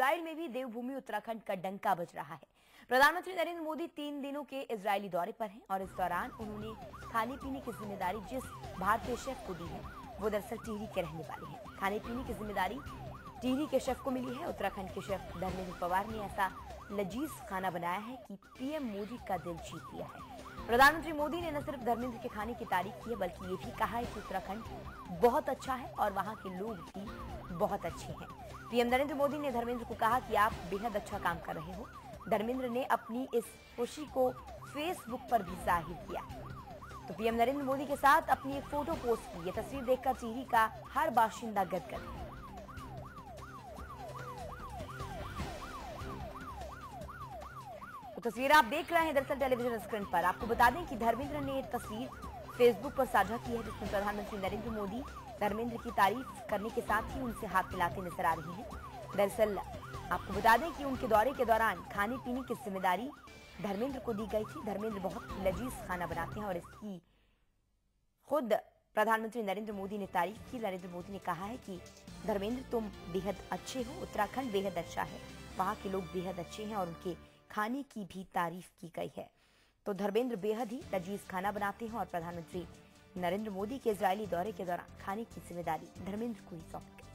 Israel में भी देवभूमि उत्तराखंड का डंका बज रहा है। प्रधानमंत्री नरेंद्र मोदी तीन दिनों के इसराइली दौरे पर हैं और इस दौरान उन्होंने खाने पीने की ज़िम्मेदारी जिस भारतीय शेफ को दी है, वो दरअसल टिहरी के रहने वाले हैं। खाने पीने की ज़िम्मेदारी टिहरी के शेफ को मिली है। उत्तराखंड के शेफ धर्मेंद्र पवार ने ऐसा लजीज खाना बनाया है कि पीएम मोदी का दिल जीत लिया है। प्रधानमंत्री मोदी ने न सिर्फ़ धर्मेंद्र के खाने की तारीफ़ की है, बल्कि ये भी कहा है कि उत्तराखंड बहुत अच्छा है और वहाँ के लोग भी बहुत अच्छे हैं। पीएम नरेंद्र मोदी ने धर्मेंद्र को कहा कि आप बेहद अच्छा काम कर रहे हो। धर्मेंद्र ने अपनी इस खुशी को फेसबुक पर भी ज़ाहिर किया। तो पीएम नरेंद्र मोदी के साथ अपनी एक फ़ोटो पोस्ट की ये तस्वीर देखकर टिहरी का हर बाशिंदा गदगद है। तो तस्वीर आप देख रहे हैं दरअसल टेलीविज़न स्क्रीन पर। आपको बता दें कि धर्मेंद्र ने तस्वीर फेसबुक पर साझा की है, जिसमें प्रधानमंत्री नरेंद्र मोदी धर्मेंद्र की तारीफ़ करने के साथ ही उनसे हाथ मिलाते नज़र आ रहे हैं। दरअसल आपको बता दें कि उनके दौरे के दौरान खाने पीने की ज़िम्मेदारी धर्मेंद्र को दी गई थी। धर्मेंद्र बहुत लजीज खाना बनाते हैं और इसकी खुद प्रधानमंत्री नरेंद्र मोदी ने तारीफ़ की। नरेंद्र मोदी ने कहा है कि, धर्मेंद्र, तुम बेहद अच्छे हो। उत्तराखंड बेहद अच्छा है। वहाँ के लोग बेहद अच्छे हैं और उनके खाने की भी तारीफ़ की गई है। तो धर्मेंद्र बेहद ही लजीज खाना बनाते हैं और प्रधानमंत्री नरेंद्र मोदी के इसराइली दौरे के दौरान खाने की ज़िम्मेदारी धर्मेंद्र को ही सौंपी